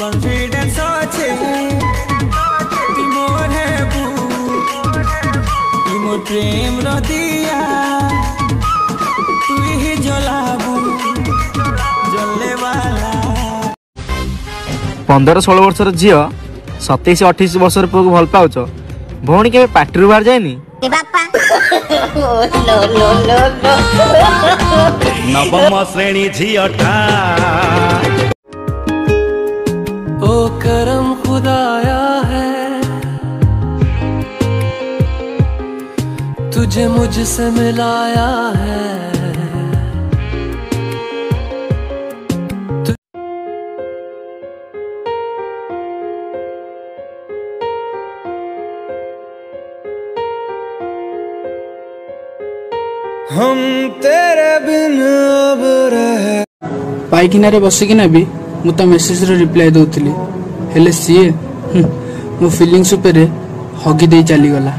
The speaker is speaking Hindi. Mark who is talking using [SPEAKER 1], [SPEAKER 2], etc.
[SPEAKER 1] কনফিডেন্স আছে তুই মোর হেবু তুই মোর প্রেম দিয়া তুই হি জলাবু জলে বালা
[SPEAKER 2] ପନ୍ଦର ଷୋହଳ ବର୍ଷର ଝିଅ ସତେଇଶ ଅଠେଇଶ ବର୍ଷର ପୁଅକୁ ଭଲ ପାଉଛ ଭଉଣୀ କେବେ ପାଟିରୁ ବାହାରି ଯାଏନି
[SPEAKER 3] ନବମ ଶ୍ରେଣୀ ଝିଅଟା
[SPEAKER 4] ओ करम खुदाया है तुझे मुझसे मिलाया है
[SPEAKER 1] हम तेरे बिन अब रह
[SPEAKER 5] ପାଇଖିନାରେ ବସିକିନା ବି ମୁଁ ତା ମେସେଜର ରିପ୍ଲାଏ ଦଉଥିଲି ହେଲେ ସିଏ ହୁଁ, ମୋ ଫିଲିଙ୍ଗସ୍ ଉପରେ ହଗି ଦେଇ ଚାଲିଗଲା।